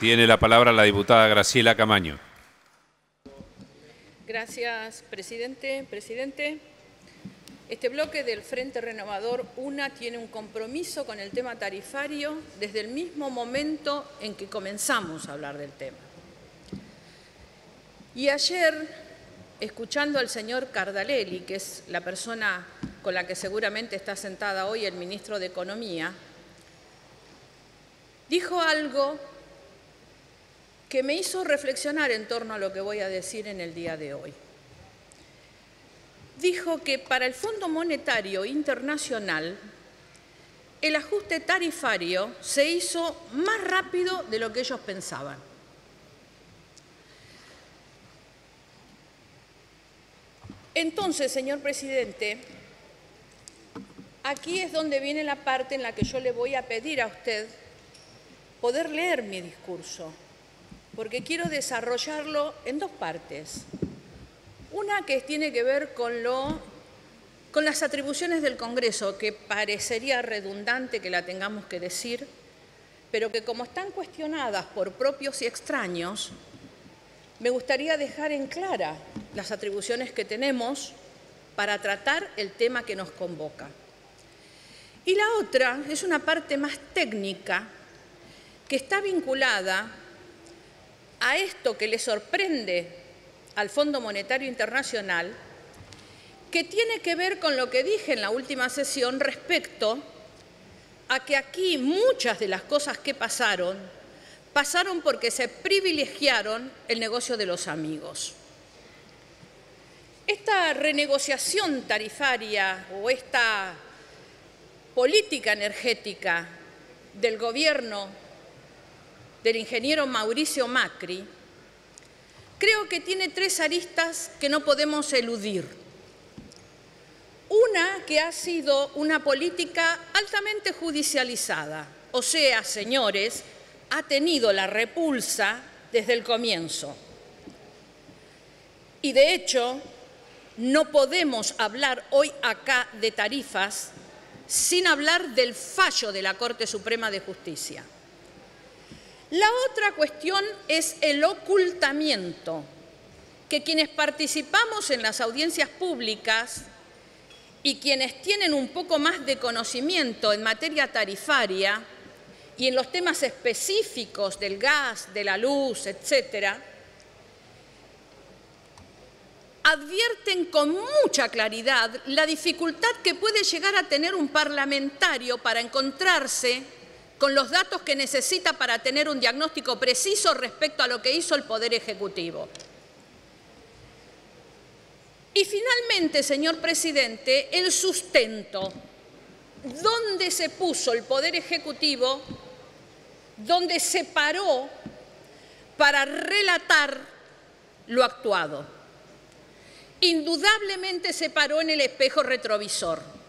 Tiene la palabra la diputada Graciela Camaño. Gracias, presidente. Presidente, este bloque del Frente Renovador UNA tiene un compromiso con el tema tarifario desde el mismo momento en que comenzamos a hablar del tema. Y ayer, escuchando al señor Cardalelli, que es la persona con la que seguramente está sentada hoy el ministro de Economía, dijo algo que me hizo reflexionar en torno a lo que voy a decir en el día de hoy. Dijo que para el Fondo Monetario Internacional el ajuste tarifario se hizo más rápido de lo que ellos pensaban. Entonces, señor presidente, aquí es donde viene la parte en la que yo le voy a pedir a usted poder leer mi discurso porque quiero desarrollarlo en dos partes. Una que tiene que ver con, lo, con las atribuciones del Congreso, que parecería redundante que la tengamos que decir, pero que como están cuestionadas por propios y extraños, me gustaría dejar en clara las atribuciones que tenemos para tratar el tema que nos convoca. Y la otra es una parte más técnica que está vinculada a esto que le sorprende al Fondo Monetario Internacional, que tiene que ver con lo que dije en la última sesión respecto a que aquí muchas de las cosas que pasaron, pasaron porque se privilegiaron el negocio de los amigos. Esta renegociación tarifaria o esta política energética del gobierno del ingeniero Mauricio Macri, creo que tiene tres aristas que no podemos eludir. Una que ha sido una política altamente judicializada, o sea, señores, ha tenido la repulsa desde el comienzo. Y de hecho, no podemos hablar hoy acá de tarifas sin hablar del fallo de la Corte Suprema de Justicia. La otra cuestión es el ocultamiento, que quienes participamos en las audiencias públicas y quienes tienen un poco más de conocimiento en materia tarifaria y en los temas específicos del gas, de la luz, etcétera, advierten con mucha claridad la dificultad que puede llegar a tener un parlamentario para encontrarse con los datos que necesita para tener un diagnóstico preciso respecto a lo que hizo el Poder Ejecutivo. Y finalmente, señor presidente, el sustento. ¿Dónde se puso el Poder Ejecutivo? ¿Dónde se paró para relatar lo actuado? Indudablemente se paró en el espejo retrovisor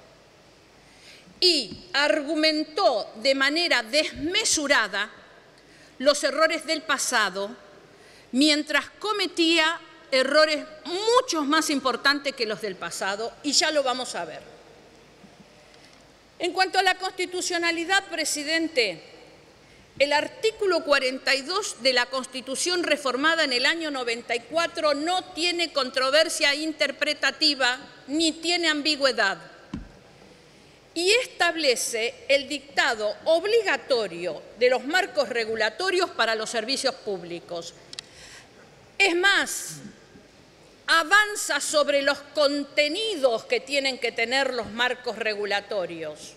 y argumentó de manera desmesurada los errores del pasado mientras cometía errores mucho más importantes que los del pasado y ya lo vamos a ver. En cuanto a la constitucionalidad, presidente, el artículo 42 de la Constitución reformada en el año 94 no tiene controversia interpretativa ni tiene ambigüedad y establece el dictado obligatorio de los marcos regulatorios para los servicios públicos. Es más, avanza sobre los contenidos que tienen que tener los marcos regulatorios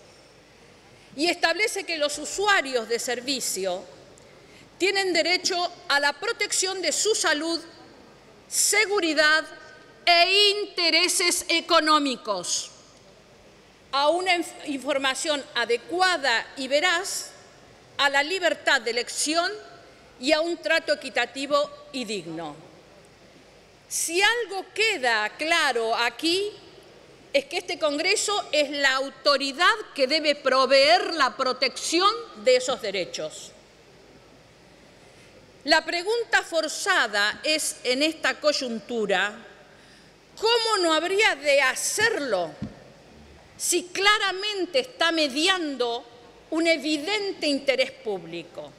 y establece que los usuarios de servicio tienen derecho a la protección de su salud, seguridad e intereses económicos a una información adecuada y veraz, a la libertad de elección y a un trato equitativo y digno. Si algo queda claro aquí es que este Congreso es la autoridad que debe proveer la protección de esos derechos. La pregunta forzada es en esta coyuntura, ¿cómo no habría de hacerlo si claramente está mediando un evidente interés público.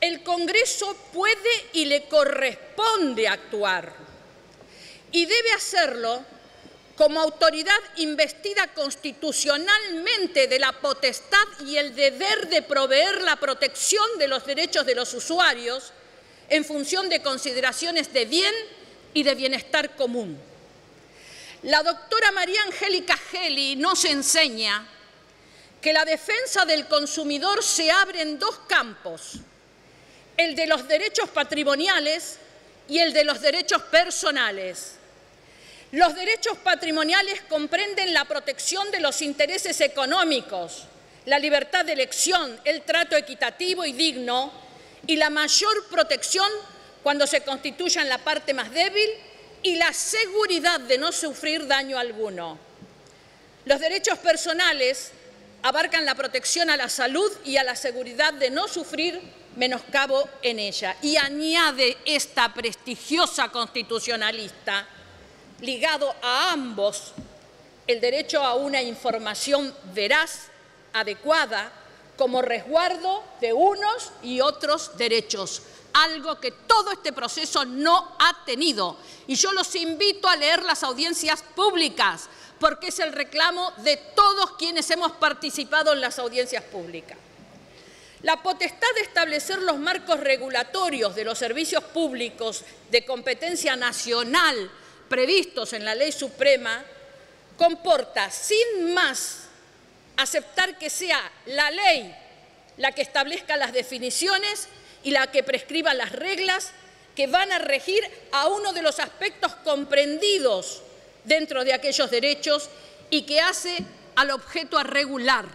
el Congreso puede y le corresponde actuar y debe hacerlo como autoridad investida constitucionalmente de la potestad y el deber de proveer la protección de los derechos de los usuarios en función de consideraciones de bien y de bienestar común. La doctora María Angélica Geli nos enseña que la defensa del consumidor se abre en dos campos, el de los derechos patrimoniales y el de los derechos personales. Los derechos patrimoniales comprenden la protección de los intereses económicos, la libertad de elección, el trato equitativo y digno y la mayor protección cuando se constituya en la parte más débil y la seguridad de no sufrir daño alguno. Los derechos personales abarcan la protección a la salud y a la seguridad de no sufrir menoscabo en ella. Y añade esta prestigiosa constitucionalista, ligado a ambos, el derecho a una información veraz, adecuada, como resguardo de unos y otros derechos, algo que todo este proceso no ha tenido. Y yo los invito a leer las audiencias públicas, porque es el reclamo de todos quienes hemos participado en las audiencias públicas. La potestad de establecer los marcos regulatorios de los servicios públicos de competencia nacional previstos en la ley suprema comporta, sin más, aceptar que sea la ley la que establezca las definiciones y la que prescriba las reglas que van a regir a uno de los aspectos comprendidos dentro de aquellos derechos y que hace al objeto a regular,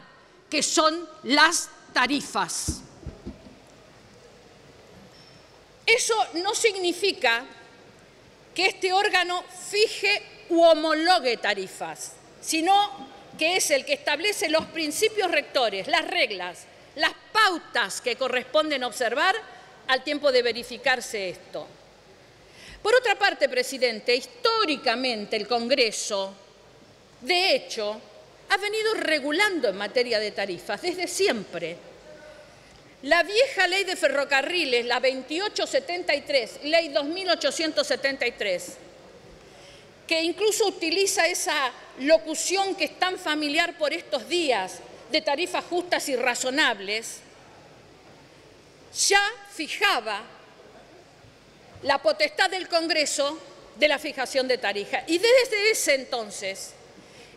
que son las tarifas. Eso no significa que este órgano fije u homologue tarifas, sino que es el que establece los principios rectores, las reglas, las pautas que corresponden observar al tiempo de verificarse esto. Por otra parte, presidente, históricamente el Congreso, de hecho, ha venido regulando en materia de tarifas desde siempre. La vieja ley de ferrocarriles, la 2873, ley 2873, que incluso utiliza esa locución que es tan familiar por estos días de tarifas justas y razonables, ya fijaba la potestad del Congreso de la fijación de tarifas. Y desde ese entonces,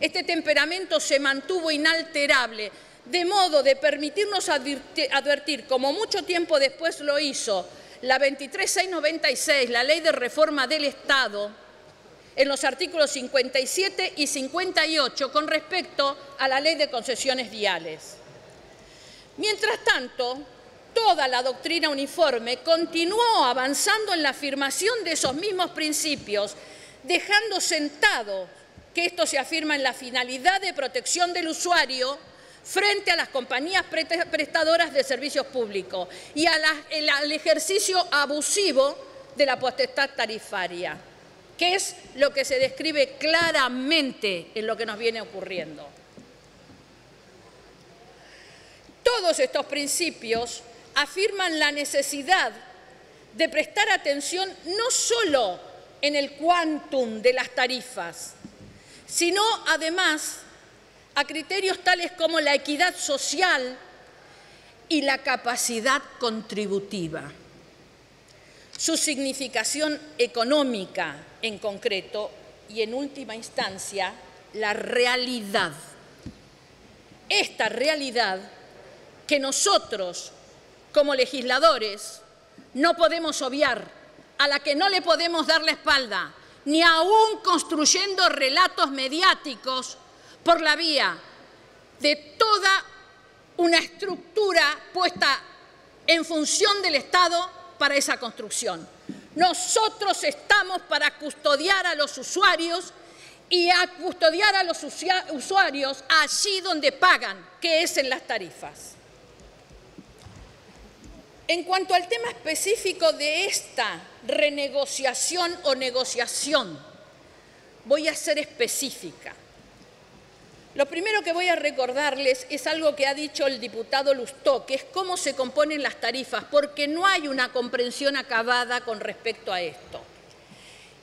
este temperamento se mantuvo inalterable, de modo de permitirnos advertir, como mucho tiempo después lo hizo la 23696, la Ley de Reforma del Estado, en los artículos 57 y 58 con respecto a la Ley de Concesiones Viales. Mientras tanto, toda la doctrina uniforme continuó avanzando en la afirmación de esos mismos principios, dejando sentado que esto se afirma en la finalidad de protección del usuario frente a las compañías prestadoras de servicios públicos y al ejercicio abusivo de la potestad tarifaria que es lo que se describe claramente en lo que nos viene ocurriendo. Todos estos principios afirman la necesidad de prestar atención no solo en el quantum de las tarifas, sino además a criterios tales como la equidad social y la capacidad contributiva. Su significación económica en concreto y en última instancia la realidad. Esta realidad que nosotros como legisladores no podemos obviar, a la que no le podemos dar la espalda, ni aún construyendo relatos mediáticos por la vía de toda una estructura puesta en función del Estado para esa construcción. Nosotros estamos para custodiar a los usuarios y a custodiar a los usuarios allí donde pagan, que es en las tarifas. En cuanto al tema específico de esta renegociación o negociación, voy a ser específica. Lo primero que voy a recordarles es algo que ha dicho el diputado Lustó, que es cómo se componen las tarifas, porque no hay una comprensión acabada con respecto a esto.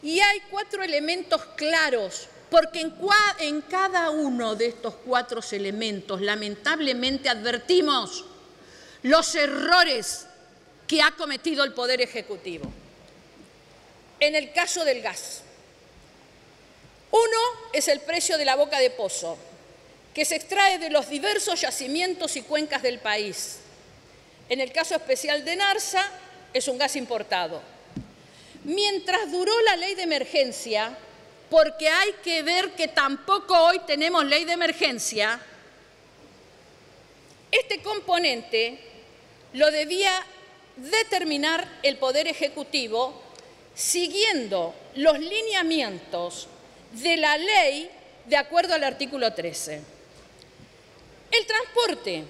Y hay cuatro elementos claros, porque en, en cada uno de estos cuatro elementos, lamentablemente, advertimos los errores que ha cometido el Poder Ejecutivo. En el caso del gas, uno es el precio de la boca de pozo, que se extrae de los diversos yacimientos y cuencas del país. En el caso especial de Narsa, es un gas importado. Mientras duró la ley de emergencia, porque hay que ver que tampoco hoy tenemos ley de emergencia, este componente lo debía determinar el Poder Ejecutivo siguiendo los lineamientos de la ley de acuerdo al artículo 13. El transporte,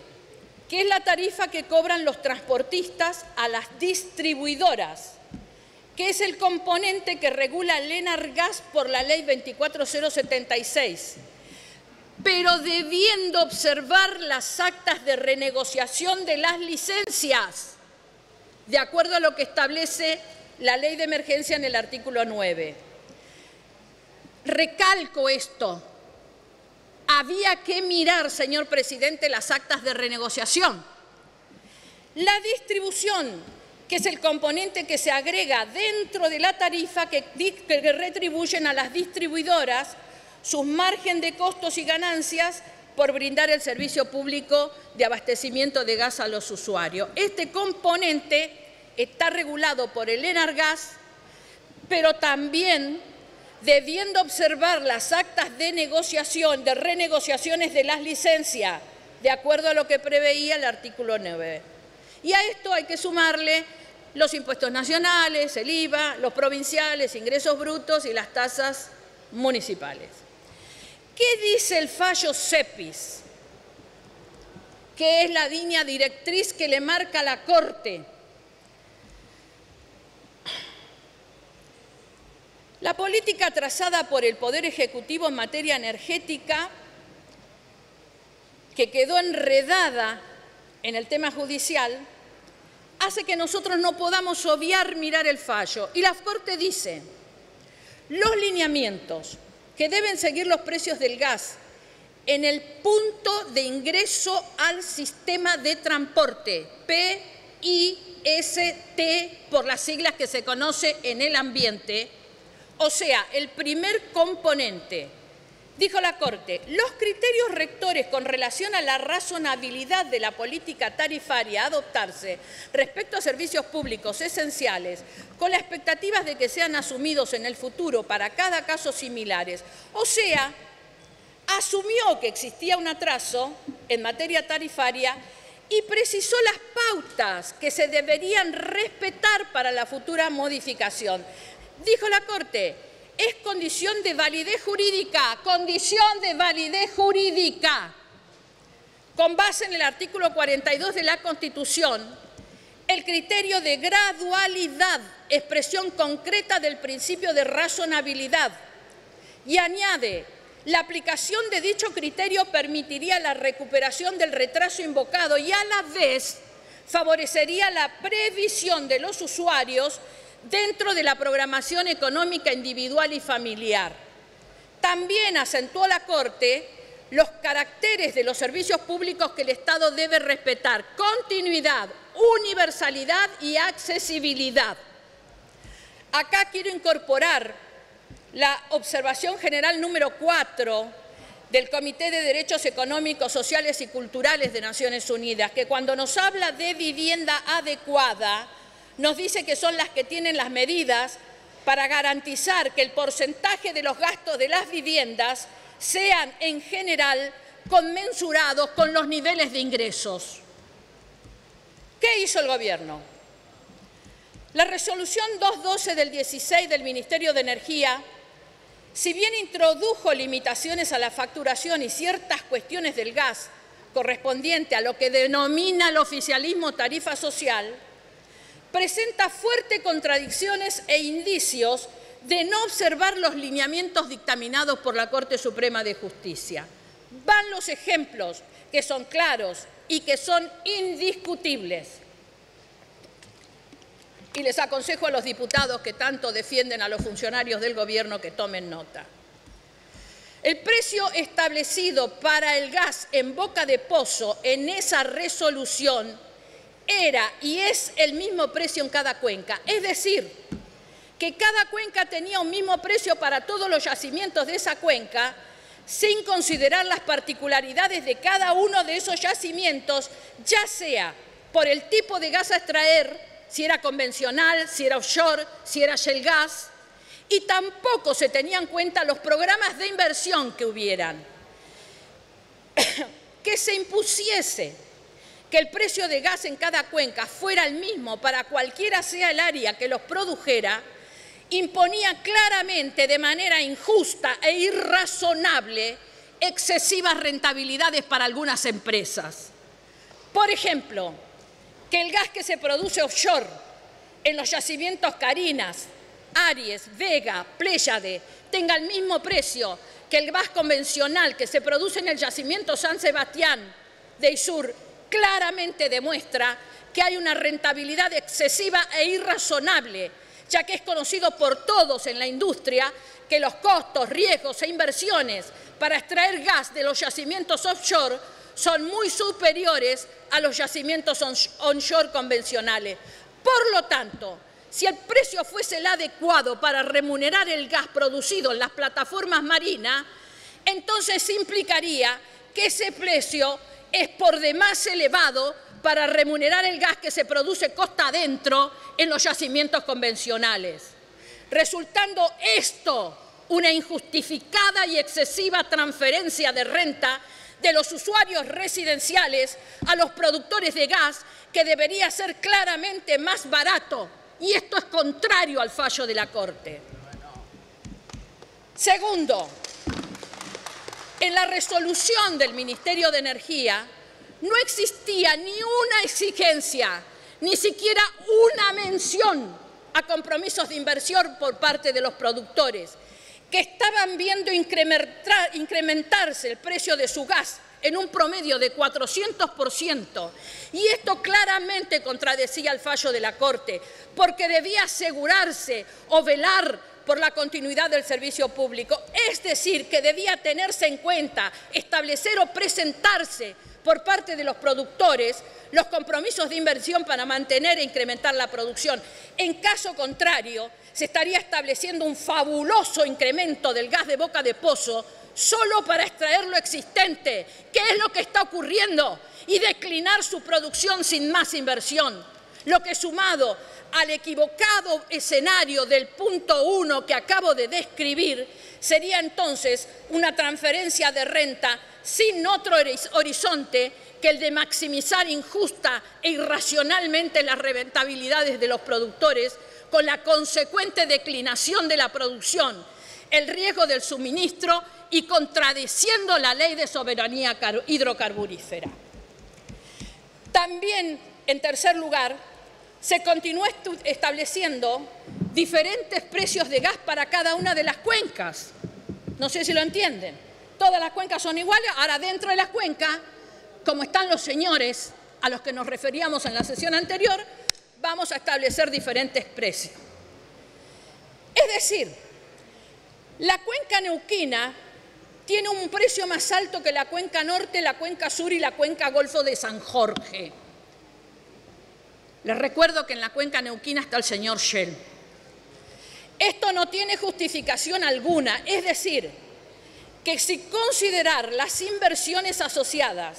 que es la tarifa que cobran los transportistas a las distribuidoras, que es el componente que regula el Enargas por la ley 24076, pero debiendo observar las actas de renegociación de las licencias, de acuerdo a lo que establece la ley de emergencia en el artículo 9. Recalco esto, había que mirar, señor presidente, las actas de renegociación. La distribución, que es el componente que se agrega dentro de la tarifa que, retribuyen a las distribuidoras sus margen de costos y ganancias por brindar el servicio público de abastecimiento de gas a los usuarios. Este componente está regulado por el Enargas, pero también debiendo observar las actas de negociación, de renegociaciones de las licencias, de acuerdo a lo que preveía el artículo 9. Y a esto hay que sumarle los impuestos nacionales, el IVA, los provinciales, ingresos brutos y las tasas municipales. ¿Qué dice el fallo CEPIS? Que es la línea directriz que le marca la Corte La política trazada por el Poder Ejecutivo en materia energética, que quedó enredada en el tema judicial, hace que nosotros no podamos obviar mirar el fallo. Y la Corte dice, los lineamientos que deben seguir los precios del gas en el punto de ingreso al sistema de transporte, PIST, por las siglas que se conoce en el ambiente, o sea, el primer componente, dijo la Corte, los criterios rectores con relación a la razonabilidad de la política tarifaria a adoptarse respecto a servicios públicos esenciales, con la expectativa de que sean asumidos en el futuro para cada caso similares, o sea, asumió que existía un atraso en materia tarifaria y precisó las pautas que se deberían respetar para la futura modificación. Dijo la Corte, es condición de validez jurídica, condición de validez jurídica, con base en el artículo 42 de la Constitución, el criterio de gradualidad, expresión concreta del principio de razonabilidad, y añade, la aplicación de dicho criterio permitiría la recuperación del retraso invocado y a la vez favorecería la previsión de los usuarios dentro de la programación económica individual y familiar. También acentuó la Corte los caracteres de los servicios públicos que el Estado debe respetar, continuidad, universalidad y accesibilidad. Acá quiero incorporar la observación general número 4 del Comité de Derechos Económicos, Sociales y Culturales de Naciones Unidas, que cuando nos habla de vivienda adecuada, nos dice que son las que tienen las medidas para garantizar que el porcentaje de los gastos de las viviendas sean en general conmensurados con los niveles de ingresos. ¿Qué hizo el Gobierno? La resolución 212 del 16 del Ministerio de Energía, si bien introdujo limitaciones a la facturación y ciertas cuestiones del gas correspondiente a lo que denomina el oficialismo tarifa social, presenta fuertes contradicciones e indicios de no observar los lineamientos dictaminados por la Corte Suprema de Justicia. Van los ejemplos que son claros y que son indiscutibles. Y les aconsejo a los diputados que tanto defienden a los funcionarios del Gobierno que tomen nota. El precio establecido para el gas en boca de pozo en esa resolución era y es el mismo precio en cada cuenca. Es decir, que cada cuenca tenía un mismo precio para todos los yacimientos de esa cuenca, sin considerar las particularidades de cada uno de esos yacimientos, ya sea por el tipo de gas a extraer, si era convencional, si era offshore, si era shell gas, y tampoco se tenían en cuenta los programas de inversión que hubieran. que se impusiese que el precio de gas en cada cuenca fuera el mismo para cualquiera sea el área que los produjera, imponía claramente de manera injusta e irrazonable excesivas rentabilidades para algunas empresas. Por ejemplo, que el gas que se produce offshore en los yacimientos Carinas, Aries, Vega, Pléyade, tenga el mismo precio que el gas convencional que se produce en el yacimiento San Sebastián de Isur, claramente demuestra que hay una rentabilidad excesiva e irrazonable ya que es conocido por todos en la industria que los costos, riesgos e inversiones para extraer gas de los yacimientos offshore son muy superiores a los yacimientos onshore convencionales. Por lo tanto, si el precio fuese el adecuado para remunerar el gas producido en las plataformas marinas, entonces implicaría que ese precio es por demás elevado para remunerar el gas que se produce costa adentro en los yacimientos convencionales, resultando esto una injustificada y excesiva transferencia de renta de los usuarios residenciales a los productores de gas, que debería ser claramente más barato, y esto es contrario al fallo de la Corte. Segundo, en la resolución del Ministerio de Energía no existía ni una exigencia, ni siquiera una mención a compromisos de inversión por parte de los productores, que estaban viendo incrementarse el precio de su gas en un promedio de 400%. Y esto claramente contradecía el fallo de la Corte, porque debía asegurarse o velar por la continuidad del servicio público. Es decir, que debía tenerse en cuenta, establecer o presentarse por parte de los productores los compromisos de inversión para mantener e incrementar la producción. En caso contrario, se estaría estableciendo un fabuloso incremento del gas de boca de pozo solo para extraer lo existente, que es lo que está ocurriendo, y declinar su producción sin más inversión. Lo que sumado al equivocado escenario del punto uno que acabo de describir, sería entonces una transferencia de renta sin otro horizonte que el de maximizar injusta e irracionalmente las rentabilidades de los productores, con la consecuente declinación de la producción, el riesgo del suministro y contradiciendo la ley de soberanía hidrocarburífera. También, en tercer lugar, se continúa estableciendo diferentes precios de gas para cada una de las cuencas. No sé si lo entienden. Todas las cuencas son iguales, ahora dentro de las cuencas, como están los señores a los que nos referíamos en la sesión anterior, vamos a establecer diferentes precios. Es decir, la cuenca neuquina tiene un precio más alto que la cuenca norte, la cuenca sur y la cuenca Golfo de San Jorge. Les recuerdo que en la cuenca neuquina está el señor Shell. Esto no tiene justificación alguna, es decir, que si considerar las inversiones asociadas,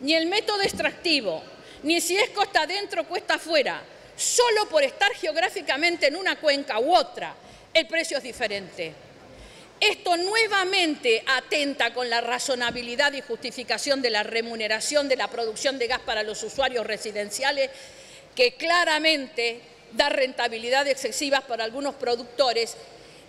ni el método extractivo, ni si es costa adentro o cuesta afuera, solo por estar geográficamente en una cuenca u otra, el precio es diferente. Esto nuevamente atenta con la razonabilidad y justificación de la remuneración de la producción de gas para los usuarios residenciales, que claramente da rentabilidad excesivas para algunos productores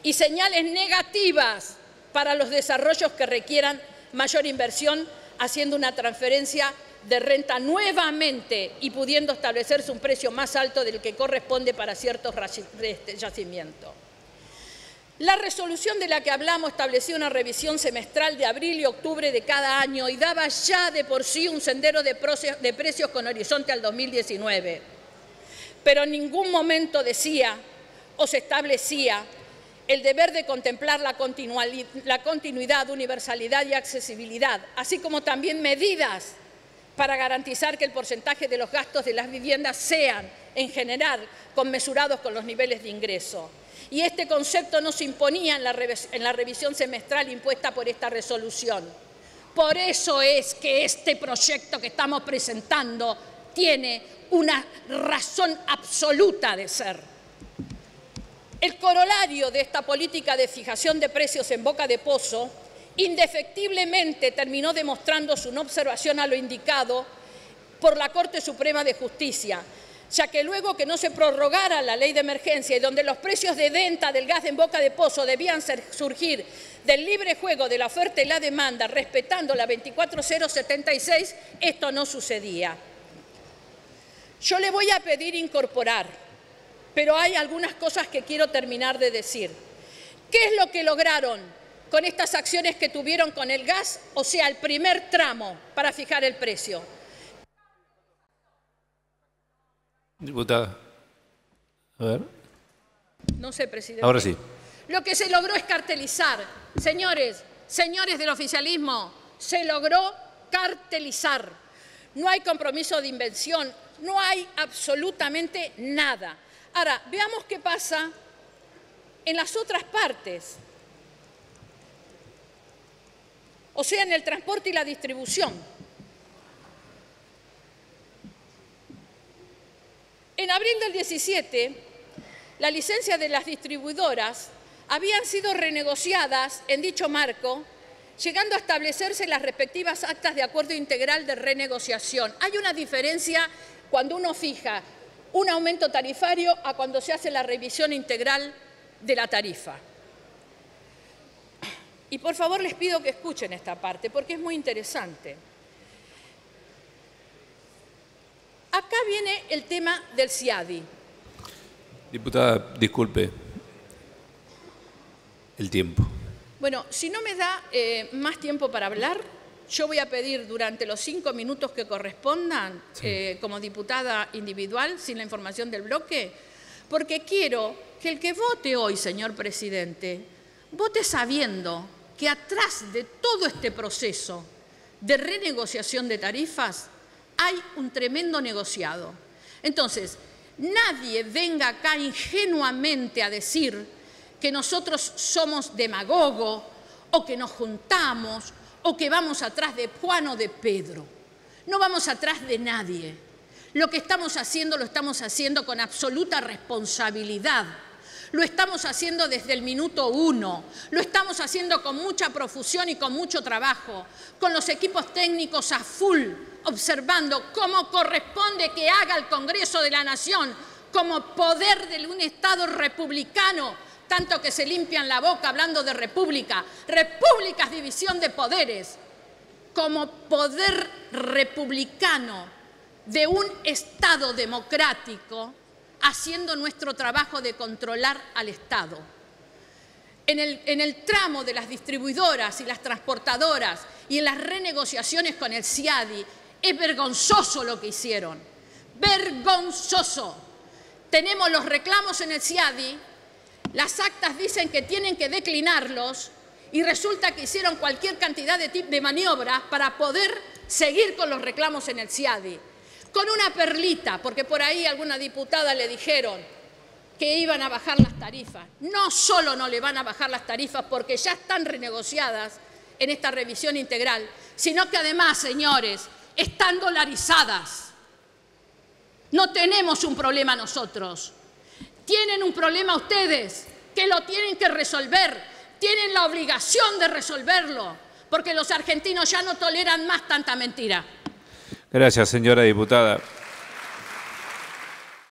y señales negativas para los desarrollos que requieran mayor inversión, haciendo una transferencia de renta nuevamente y pudiendo establecerse un precio más alto del que corresponde para ciertos yacimientos. La resolución de la que hablamos establecía una revisión semestral de abril y octubre de cada año y daba ya de por sí un sendero de precios con horizonte al 2019. Pero en ningún momento decía o se establecía el deber de contemplar la continuidad, universalidad y accesibilidad, así como también medidas para garantizar que el porcentaje de los gastos de las viviendas sean, en general, conmesurados con los niveles de ingreso. Y este concepto no se imponía en la, en la revisión semestral impuesta por esta resolución. Por eso es que este proyecto que estamos presentando tiene una razón absoluta de ser. El corolario de esta política de fijación de precios en boca de pozo indefectiblemente terminó demostrando su no observación a lo indicado por la Corte Suprema de Justicia, ya que luego que no se prorrogara la ley de emergencia y donde los precios de venta del gas en boca de pozo debían surgir del libre juego de la oferta y la demanda, respetando la 24076, esto no sucedía. Yo le voy a pedir incorporar, pero hay algunas cosas que quiero terminar de decir. ¿Qué es lo que lograron con estas acciones que tuvieron con el gas, o sea, el primer tramo para fijar el precio. Diputada. A ver. No sé, presidente. Ahora sí. Lo que se logró es cartelizar. Señores, señores del oficialismo, se logró cartelizar. No hay compromiso de invención, no hay absolutamente nada. Ahora, veamos qué pasa en las otras partes. o sea, en el transporte y la distribución. En abril del 17, la licencia de las distribuidoras habían sido renegociadas en dicho marco, llegando a establecerse las respectivas actas de acuerdo integral de renegociación. Hay una diferencia cuando uno fija un aumento tarifario a cuando se hace la revisión integral de la tarifa. Y por favor les pido que escuchen esta parte porque es muy interesante. Acá viene el tema del CIADI. Diputada, disculpe el tiempo. Bueno, si no me da eh, más tiempo para hablar, yo voy a pedir durante los cinco minutos que correspondan, eh, como diputada individual, sin la información del bloque, porque quiero que el que vote hoy, señor presidente, vote sabiendo que atrás de todo este proceso de renegociación de tarifas hay un tremendo negociado. Entonces, nadie venga acá ingenuamente a decir que nosotros somos demagogos o que nos juntamos o que vamos atrás de Juan o de Pedro. No vamos atrás de nadie. Lo que estamos haciendo lo estamos haciendo con absoluta responsabilidad lo estamos haciendo desde el minuto uno, lo estamos haciendo con mucha profusión y con mucho trabajo, con los equipos técnicos a full, observando cómo corresponde que haga el Congreso de la Nación como poder de un Estado republicano, tanto que se limpian la boca hablando de república. República es división de poderes, como poder republicano de un Estado democrático haciendo nuestro trabajo de controlar al Estado. En el, tramo de las distribuidoras y las transportadoras y en las renegociaciones con el CIADI, es vergonzoso lo que hicieron. Vergonzoso. Tenemos los reclamos en el CIADI, las actas dicen que tienen que declinarlos y resulta que hicieron cualquier cantidad de, de maniobras para poder seguir con los reclamos en el CIADI con una perlita, porque por ahí alguna diputada le dijeron que iban a bajar las tarifas. No solo no le van a bajar las tarifas porque ya están renegociadas en esta revisión integral, sino que además, señores, están dolarizadas. No tenemos un problema nosotros. Tienen un problema ustedes que lo tienen que resolver. Tienen la obligación de resolverlo, porque los argentinos ya no toleran más tanta mentira. Gracias, señora diputada.